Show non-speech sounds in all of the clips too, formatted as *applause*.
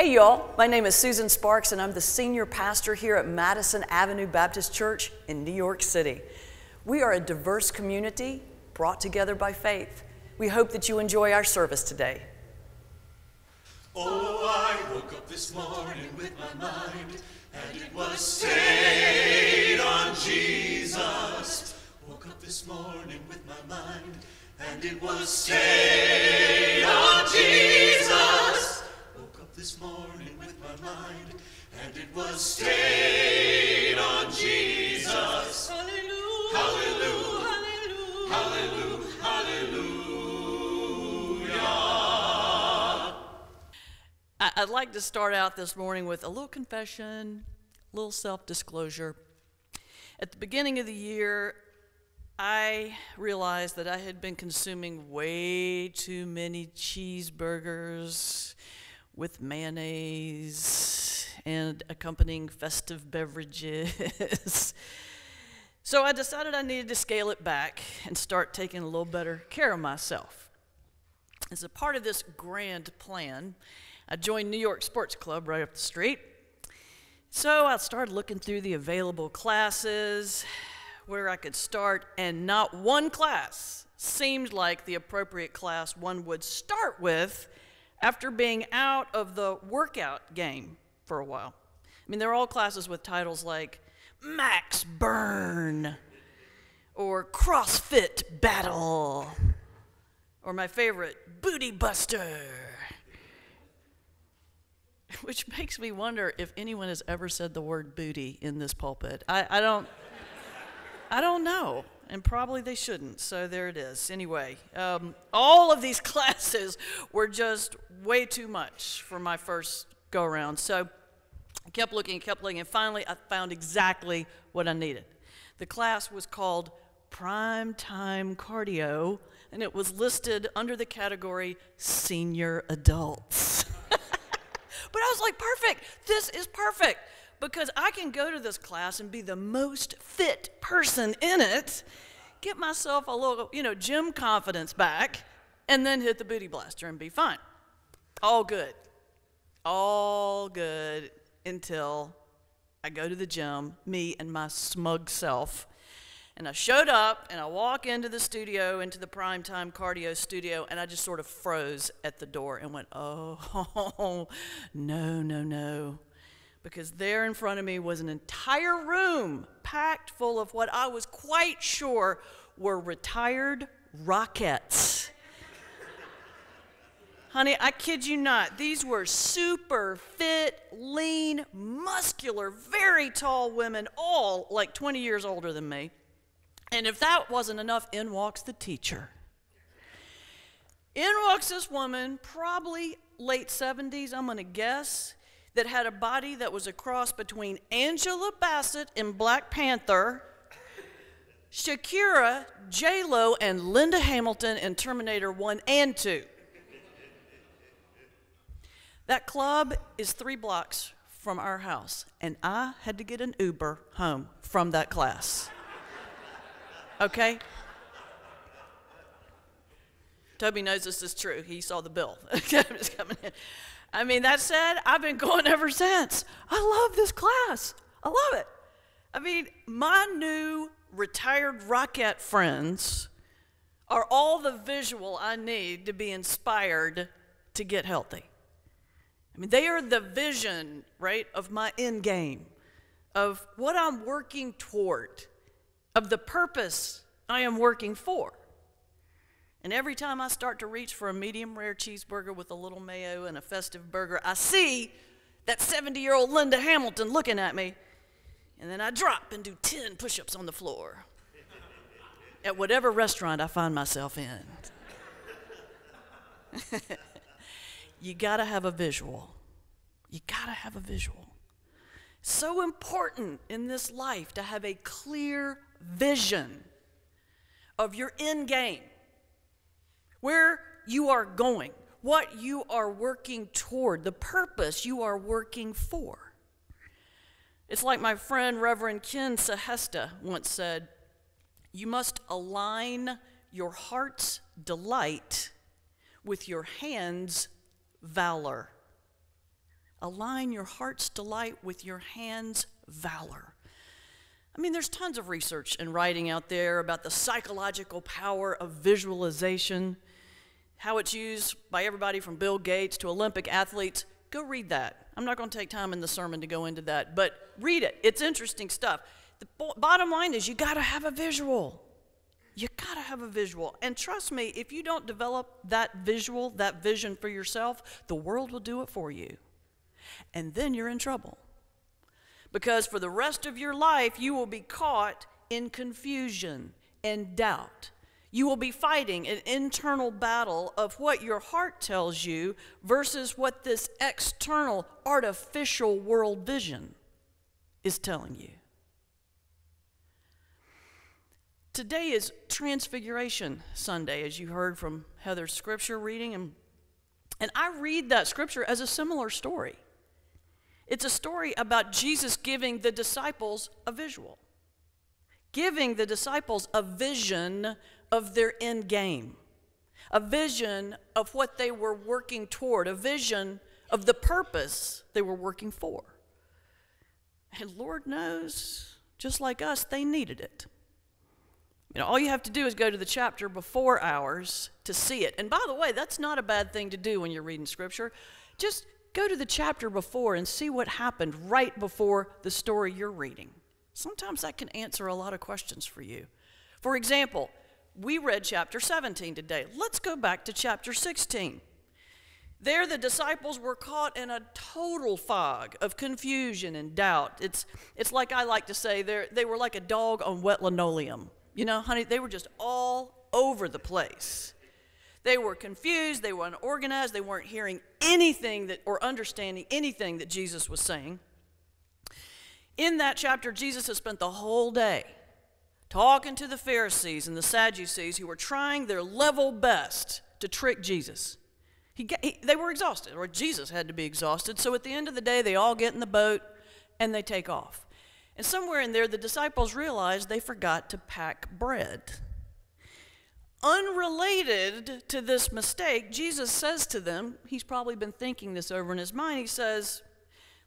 Hey, y'all. My name is Susan Sparks, and I'm the senior pastor here at Madison Avenue Baptist Church in New York City. We are a diverse community brought together by faith. We hope that you enjoy our service today. Oh, I woke up this morning with my mind, and it was stayed on Jesus. Woke up this morning with my mind, and it was stayed on Jesus. Woke up this morning with my mind, and it was stayed on Jesus. Hallelujah. Hallelujah. Hallelujah. Hallelujah. I- I'd like to start out this morning with a little confession, a little self disclosure. At the beginning of the year, I realized that I had been consuming way too many cheeseburgers with mayonnaise and accompanying festive beverages. *laughs* so I decided I needed to scale it back and start taking a little better care of myself. As a part of this grand plan, I joined New York Sports Club right up the street. So I started looking through the available classes where I could start, and not one class seemed like the appropriate class one would start with after being out of the workout game for a while. I mean, they're all classes with titles like Max Burn or CrossFit Battle or my favorite, Booty Buster. *laughs* Which makes me wonder if anyone has ever said the word booty in this pulpit. I, I don't I don't know, and probably they shouldn't. So there it is. Anyway, um, all of these *laughs* classes were just way too much for my first go around. So I kept looking, kept looking, and finally I found exactly what I needed. The class was called Prime Time Cardio, and it was listed under the category Senior Adults. *laughs* But I was like, perfect. This is perfect because I can go to this class and be the most fit person in it, get myself a little, you know, gym confidence back, and then hit the booty blaster and be fine. All good. All good until I go to the gym, me and my smug self. And I showed up and I walk into the studio, into the primetime cardio studio, and I just sort of froze at the door and went, oh, *laughs* no, no, no. Because there in front of me was an entire room packed full of what I was quite sure were retired Rockettes. Honey, I kid you not. These were super fit, lean, muscular, very tall women, all like 20 years older than me. And if that wasn't enough, in walks the teacher. In walks this woman, probably late 70s, I'm gonna guess, that had a body that was a cross between Angela Bassett in Black Panther, Shakira, J Lo, and Linda Hamilton in Terminator 1 and 2. That club is three blocks from our house, and I had to get an Uber home from that class. Okay? Toby knows this is true. He saw the bill. *laughs* Coming in. I mean, that said, I've been going *laughs* ever since. I love this class. I love it. I mean, my new retired Rockette friends are all the visual I need to be inspired to get healthy. I mean, they are the vision, right, of my end game, of what I'm working toward of the purpose I am working for. And every time I start to reach for a medium rare cheeseburger with a little mayo and a festive burger, I see that 70 year old Linda Hamilton looking at me. And then I drop and do 10 push ups on the floor *laughs* at whatever restaurant I find myself in. *laughs* you gotta have a visual. You gotta have a visual. So important in this life to have a clear vision of your end game, where you are going, what you are working toward, the purpose you are working for. It's like my friend Reverend Ken Sehested once said you must align your heart's delight with your hand's valor. Align your heart's delight with your hand's valor. I mean, there's tons of research and writing out there about the psychological power of visualization, how it's used by everybody from Bill Gates to Olympic athletes. Go read that. I'm not going to take time in the sermon to go into that, but read it. It's interesting stuff. The bottom line is you got to have a visual. You got to have a visual. And trust me, if you don't develop that visual, that vision for yourself, the world will do it for you. And then you're in trouble. Because for the rest of your life, you will be caught in confusion and doubt. You will be fighting an internal battle of what your heart tells you versus what this external, artificial world vision is telling you. Today is Transfiguration Sunday, as you heard from Heather's scripture reading. And, and I read that scripture as a similar story. It's a story about Jesus giving the disciples a visual, giving the disciples a vision of their end game, a vision of what they were working toward, a vision of the purpose they were working for. And Lord knows, just like us, they needed it. You know, all you have to do is go to the chapter before ours to see it. And by the way, that's not a bad thing to do when you're reading scripture. Just go to the chapter before and see what happened right before the story you're reading. Sometimes that can answer a lot of questions for you. For example, we read chapter 17 today. Let's go back to chapter 16. There, the disciples were caught in a total fog of confusion and doubt. It's, it's like I like to say, they were like a dog on wet linoleum. You know, honey, they were just all over the place. They were confused, they were unorganized, they weren't hearing anything that or understanding anything that Jesus was saying. In that chapter, Jesus has spent the whole day talking to the Pharisees and the Sadducees who were trying their level best to trick Jesus. He, he, they were exhausted, or Jesus had to be exhausted. So at the end of the day, they all get in the boat and they take off. And somewhere in there, the disciples realized they forgot to pack bread. Unrelated to this mistake, Jesus says to them, he's probably been thinking this over in his mind. He says,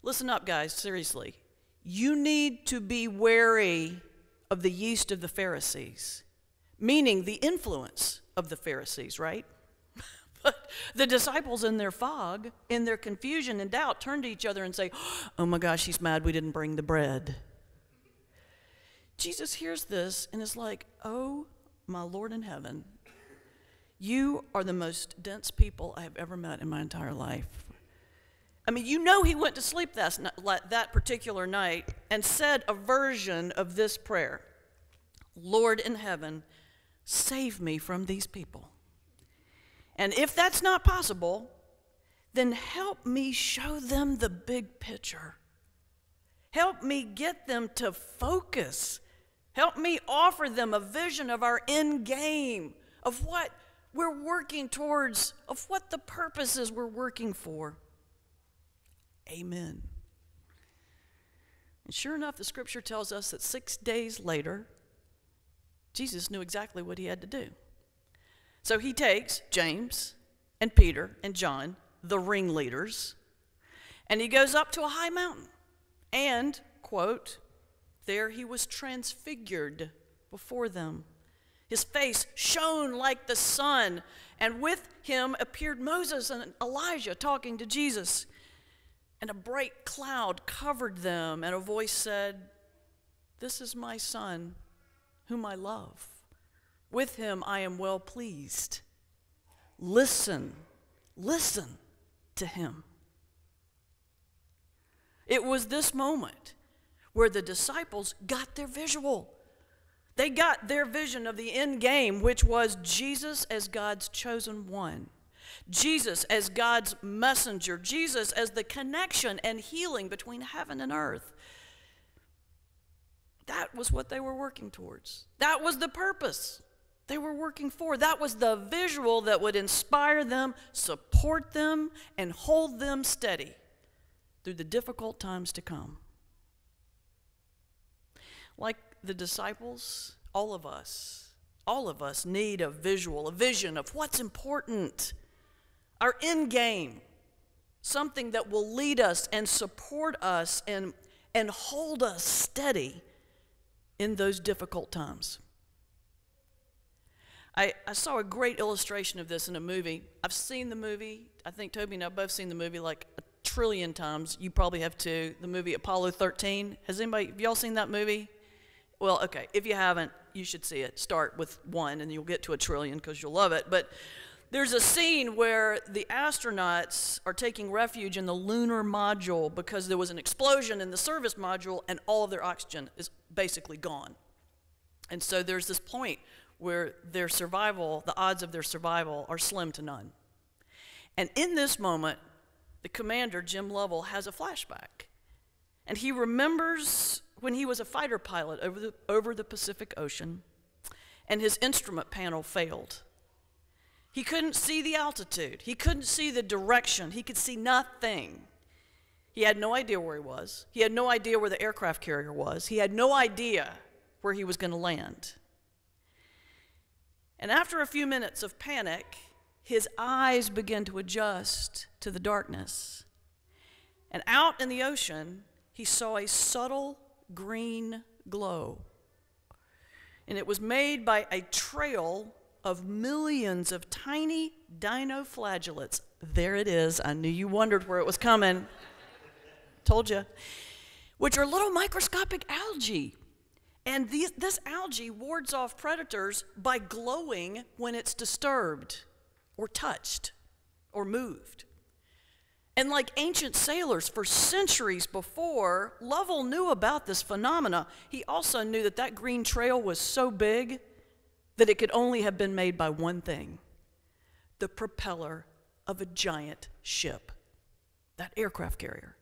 Listen up, guys, seriously. You need to be wary of the yeast of the Pharisees, meaning the influence of the Pharisees, right? *laughs* but the disciples, in their fog, in their confusion and doubt, turn to each other and say, Oh my gosh, he's mad we didn't bring the bread. Jesus hears this and is like, Oh, my Lord in heaven, you are the most dense people I have ever met in my entire life. I mean, you know, he went to sleep that, that particular night and said a version of this prayer Lord in heaven, save me from these people. And if that's not possible, then help me show them the big picture. Help me get them to focus Help me offer them a vision of our end game, of what we're working towards, of what the purposes we're working for. Amen. And sure enough, the scripture tells us that six days later, Jesus knew exactly what he had to do. So he takes James and Peter and John, the ringleaders, and he goes up to a high mountain and, quote, there he was transfigured before them. His face shone like the sun, and with him appeared Moses and Elijah talking to Jesus. And a bright cloud covered them, and a voice said, This is my son, whom I love. With him I am well pleased. Listen, listen to him. It was this moment where the disciples got their visual. They got their vision of the end game, which was Jesus as God's chosen one, Jesus as God's messenger, Jesus as the connection and healing between heaven and earth. That was what they were working towards. That was the purpose they were working for. That was the visual that would inspire them, support them, and hold them steady through the difficult times to come. Like the disciples, all of us, all of us need a visual, a vision of what's important, our end game. something that will lead us and support us and, and hold us steady in those difficult times. I, I saw a great illustration of this in a movie. I've seen the movie. I think Toby and I both seen the movie like a trillion times. You probably have too. The movie Apollo 13. Has anybody, have y'all seen that movie? Well, okay. If you haven't, you should see it. Start with one and you'll get to a trillion because you'll love it. But there's a scene where the astronauts are taking refuge in the lunar module because there was an explosion in the service module and all of their oxygen is basically gone. And so there's this point where their survival, the odds of their survival, are slim to none. And in this moment, the commander, Jim Lovell, has a flashback. And he remembers when he was a fighter pilot over the, over the Pacific Ocean and his instrument panel failed. He couldn't see the altitude, he couldn't see the direction, he could see nothing. He had no idea where he was, he had no idea where the aircraft carrier was, he had no idea where he was going to land. And after a few minutes of panic, his eyes began to adjust to the darkness. And out in the ocean, he saw a subtle green glow. And it was made by a trail of millions of tiny dinoflagellates. There it is. I knew you wondered where it was coming. Told you. Which are little microscopic algae and these, this algae wards off predators by glowing when it's disturbed or touched or moved. And like ancient sailors for centuries before, Lovell knew about this phenomena. He also knew that that green trail was so big that it could only have been made by one thing the propeller of a giant ship, that aircraft carrier.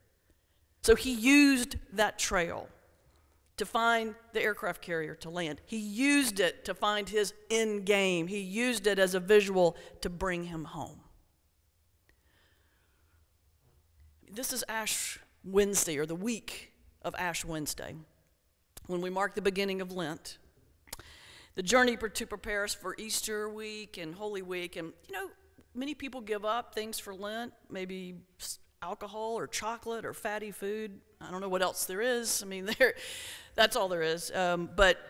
So he used that trail to find the aircraft carrier to land. He used it to find his end game. He used it as a visual to bring him home. This is Ash Wednesday, or the week of Ash Wednesday, when we mark the beginning of Lent. The journey to prepare us for Easter week and Holy Week. And, you know, many people give up things for Lent, maybe alcohol or chocolate or fatty food. I don't know what else there is. I mean, *laughs* there, that's all there is. Um, but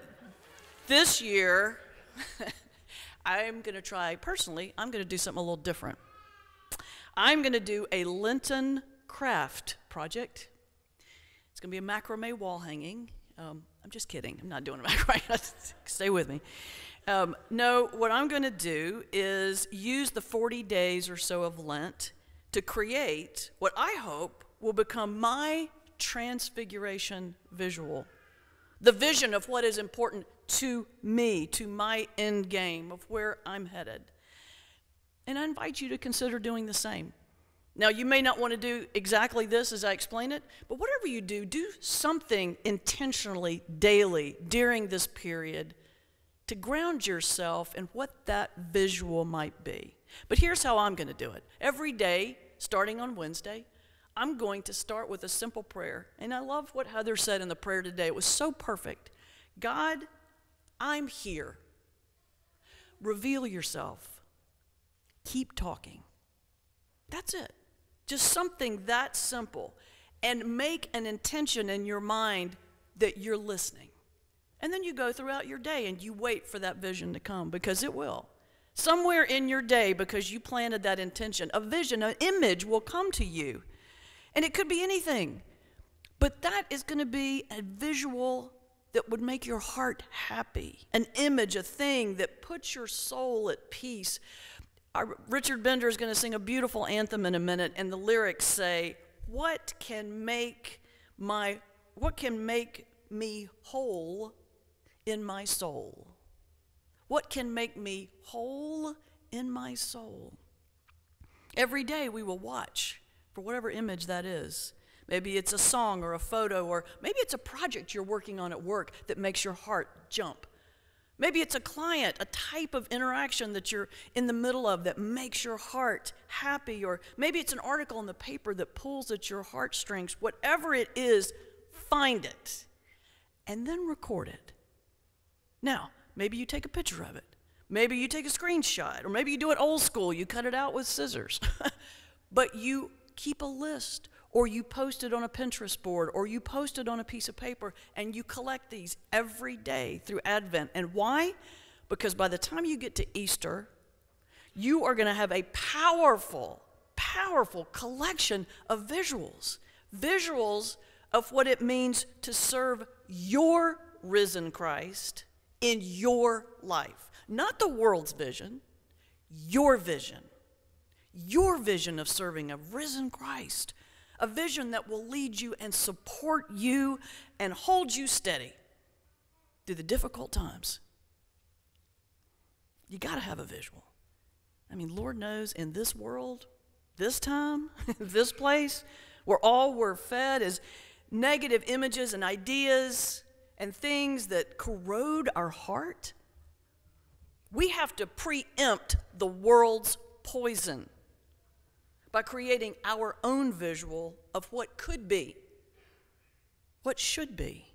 this year, *laughs* I'm going to try, personally, I'm going to do something a little different. I'm going to do a Lenten craft project. It's going to be a macrame wall hanging. Um, I'm just kidding. I'm not doing a *laughs* macrame. Stay with me. Um, no, what I'm going to do is use the 40 days or so of Lent to create what I hope will become my transfiguration visual. The vision of what is important to me, to my end game, of where I'm headed. And I invite you to consider doing the same. Now, you may not want to do exactly this as I explain it, but whatever you do, do something intentionally daily during this period to ground yourself in what that visual might be. But here's how I'm going to do it. Every day, starting on Wednesday, I'm going to start with a simple prayer. And I love what Heather said in the prayer today. It was so perfect. God, I'm here. Reveal yourself. Keep talking. That's it. Just something that simple. And make an intention in your mind that you're listening. And then you go throughout your day and you wait for that vision to come because it will. Somewhere in your day, because you planted that intention, a vision, an image will come to you. And it could be anything. But that is going to be a visual that would make your heart happy, an image, a thing that puts your soul at peace. Our, Richard Bender is going to sing a beautiful anthem in a minute, and the lyrics say, "What can make my what can make me whole in my soul?" What can make me whole in my soul? Every day we will watch for whatever image that is. Maybe it's a song or a photo, or maybe it's a project you're working on at work that makes your heart jump. Maybe it's a client, a type of interaction that you're in the middle of that makes your heart happy, or maybe it's an article in the paper that pulls at your heartstrings. Whatever it is, find it and then record it. Now, Maybe you take a picture of it. Maybe you take a screenshot, or maybe you do it old school, you cut it out with scissors. *laughs* but you keep a list or you post it on a Pinterest board or you post it on a piece of paper and you collect these every day through Advent. And why? Because by the time you get to Easter, you are going to have a powerful, powerful collection of visuals. Visuals of what it means to serve your risen Christ in your life. Not the world's vision, your vision. Your vision of serving a risen Christ. A vision that will lead you and support you and hold you steady through the difficult times. You got to have a visual. I mean, Lord knows in this world, this time, *laughs* this place, where all we're fed is negative images and ideas and things that corrode our heart, we have to preempt the world's poison by creating our own visual of what could be, what should be,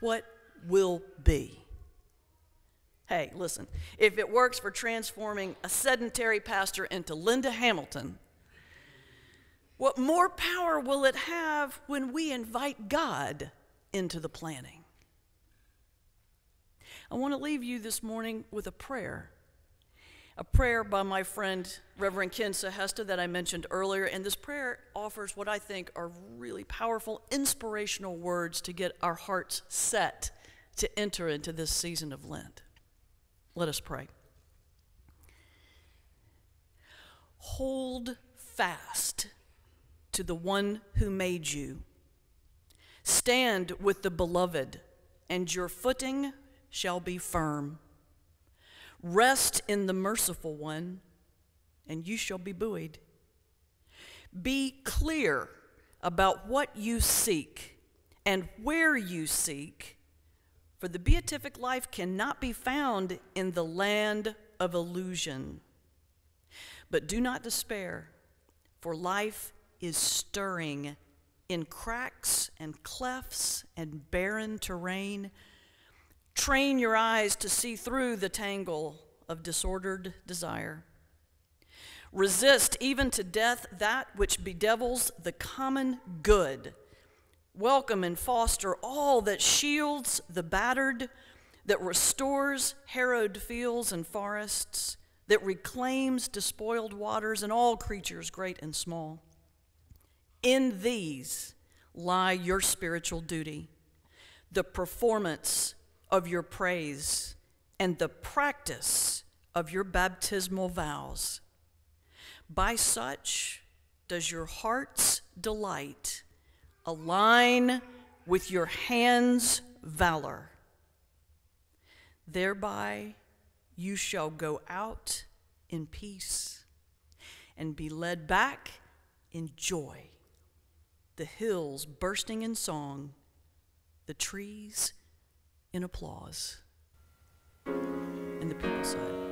what will be. Hey, listen, if it works for transforming a sedentary pastor into Linda Hamilton, what more power will it have when we invite God into the planning? I want to leave you this morning with a prayer a prayer by my friend Reverend Ken Sehested that I mentioned earlier. And this prayer offers what I think are really powerful, inspirational words to get our hearts set to enter into this season of Lent. Let us pray. Hold fast to the one who made you. Stand with the beloved, and your footing shall be firm. Rest in the merciful one, and you shall be buoyed. Be clear about what you seek and where you seek, for the beatific life cannot be found in the land of illusion. But do not despair, for life is stirring in cracks and clefts and barren terrain Train your eyes to see through the tangle of disordered desire. Resist even to death that which bedevils the common good. Welcome and foster all that shields the battered, that restores harrowed fields and forests, that reclaims despoiled waters and all creatures great and small. In these lie your spiritual duty, the performance of your praise and the practice of your baptismal vows. By such does your heart's delight align with your hand's valor. Thereby you shall go out in peace and be led back in joy. The hills bursting in song, the trees in applause. And the people said,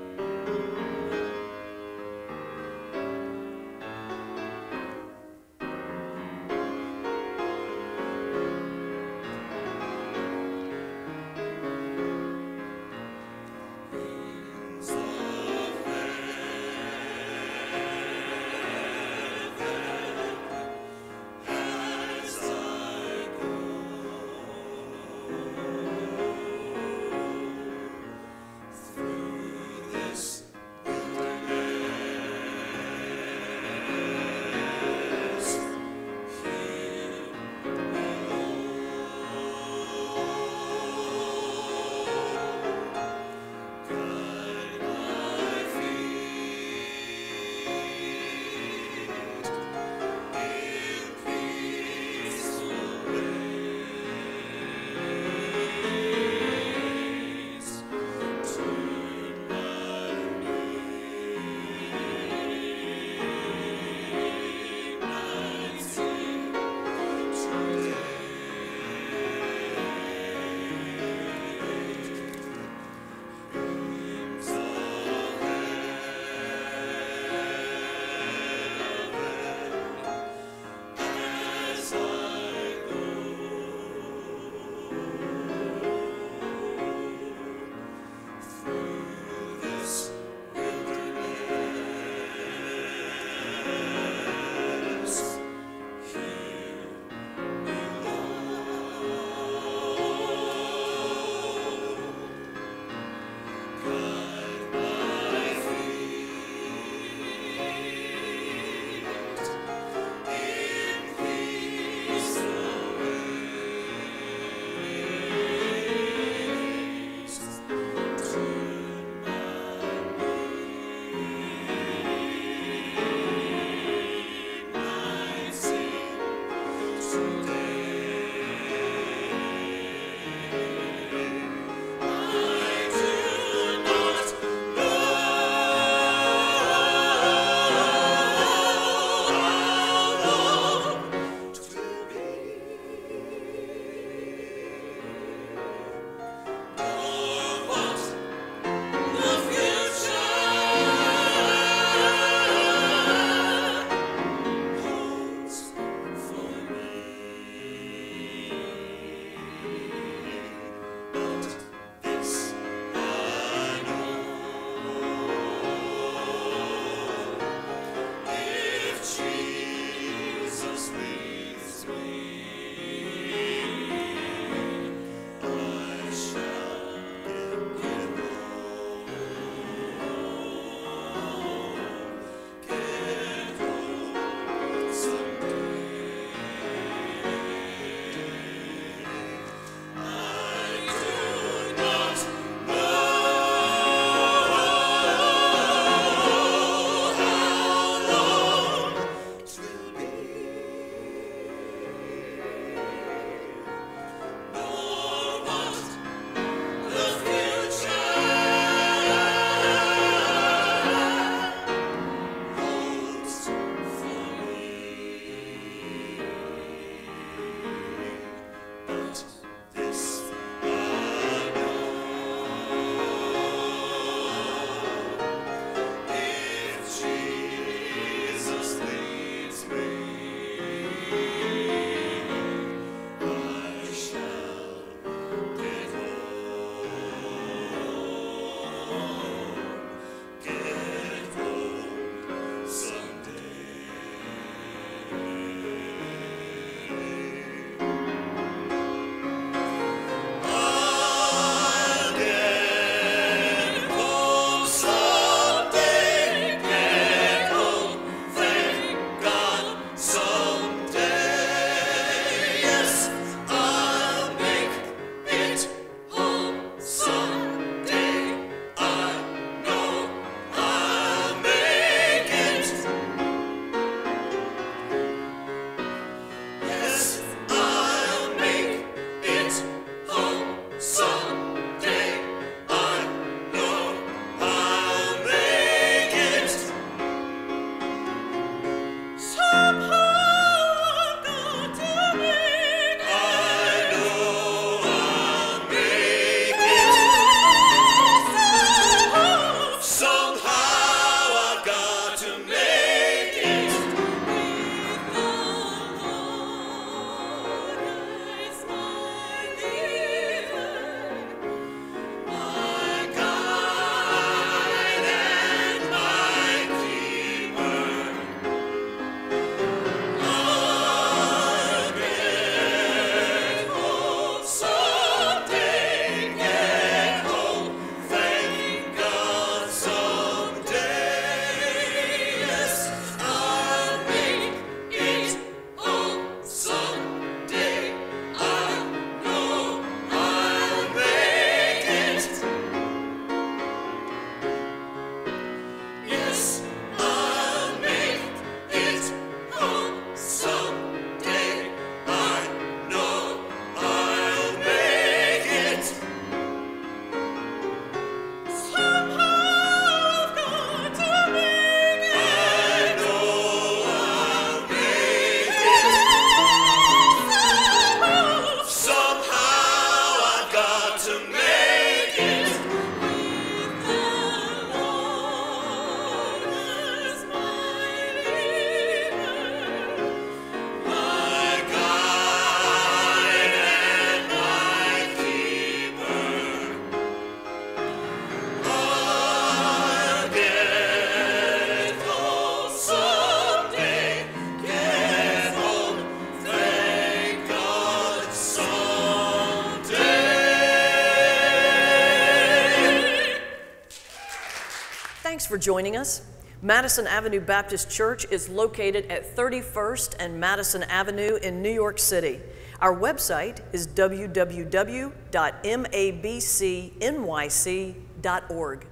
for joining us. Madison Avenue Baptist Church is located at 31st and Madison Avenue in New York City. Our website is www.mabcnyc.org.